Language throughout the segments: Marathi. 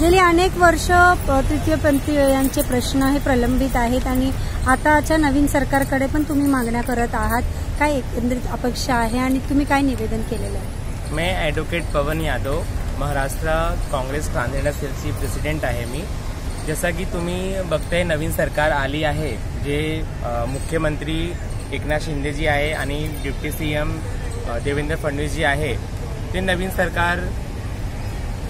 गेली अनेक वर्ष अ, तृतीयपंथीयांचे प्रश्न हे प्रलंबित आहेत आणि आताच्या नवीन सरकारकडे पण तुम्ही मागण्या करत आहात. काय एकंदरीत अपेक्षा आहे आणि तुम्ही काय निवेदन केलेलं आहे? मी ॲडव्होकेट पवन यादव महाराष्ट्र काँग्रेस ट्रान्सजेंडर सेलची प्रेसिडेंट आहे मी. जसं की तुम्ही बघताय नवीन सरकार आली आहे जे मुख्यमंत्री एकनाथ शिंदेजी आहे आणि डिप्टी सी एम देवेंद्र फडणवीसजी आहे. ते नवीन सरकार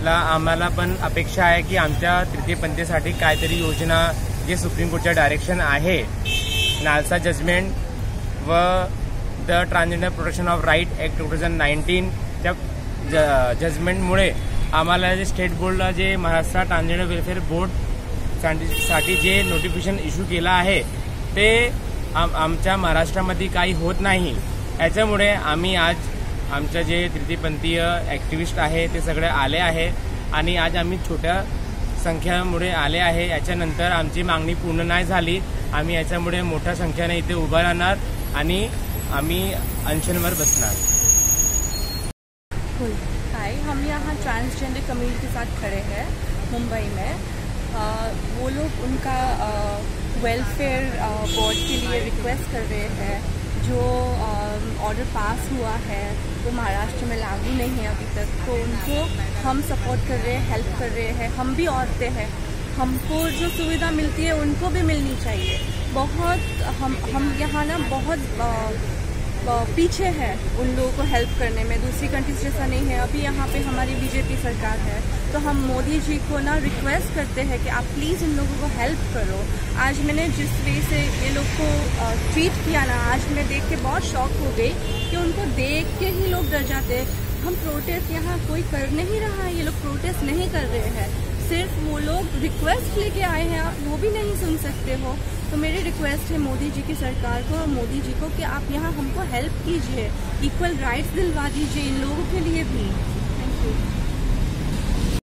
ला आम्हाला पण अपेक्षा आहे की आमच्या तृतीयपंथीसाठी काहीतरी योजना जे सुप्रीम कोर्टच्या डायरेक्शन आहे. नालसा जजमेंट व the transgender protection of right act two thousand नाईन्टीनच्या ज जजमेंटमुळे आम्हाला जे स्टेट बोर्डला जे महाराष्ट्र ट्रान्सजेंडर वेलफेअर बोर्डसाठी साठी जे नोटिफिकेशन इश्यू केलं आहे ते आम आमच्या महाराष्ट्रामध्ये काही होत नाही. याच्यामुळे आम्ही आज आमच्या जे तृतीयपंथीय ॲक्टिव्हिस्ट आहे ते सगळे आले आहे. आणि आज आम्ही छोट्या संख्यामुळे आले आहे. याच्यानंतर आमची मागणी पूर्ण नाही झाली. आम्ही याच्यामुळे मोठ्या संख्येने इथे उभा राहणार आणि आम्ही अनशनवर बसणार. हाय. हम यहाँ ट्रांसजेंडर कम्युनिटी के साथ खड़े हैं मुंबई में। वो लोग उनका वेलफेयर बोर्ड के लिए रिक्वेस्ट कर रहे हैं जो ऑर्डर पास हुआ है, वो महाराष्ट्र में लागू नहीं है अभी तक। तो उनको हम सपोर्ट कर रहे हैं हेल्प कर रहे हैं, हम भी औरतें हैं। हमको जो सुविधा मिलती है, उनको भी मिलनी चाहिए। बहुत हम हम यहाँ ना बहुत पीछे है उन लोगों को हेल्प करने में। दूसरी कंट्रीज़ जैसा नहीं है। अभी यहाँ पे हमारी बीजेपी सरकार है। तो हम मोदी जी को ना रिक्वेस्ट करते हैं कि आप प्लीज़ इन लोगों को हेल्प करो। आज मैंने जिस वे से ये लोग को ट्रीट किया ना, आज मैं देख के बहुत शॉक हो गई कि उनको देख के ही लोग डर जाते हम प्रोटेस्ट यहाँ कोई कर नहीं रहा है। ये लोग प्रोटेस्ट नहीं कर रहे हैं। सिर्फ़ लोग रिक्वेस्ट लेके आए हैं वो भी नहीं सुन सकते हो। तो मेरी रिक्वेस्ट है मोदी जी की सरकार को और मोदी जी को कि आप यहाँ हमको हेल्प कीजिए इक्वल राइट्स दिलवा दीजिए इन लोगों के लिए भी। Thank you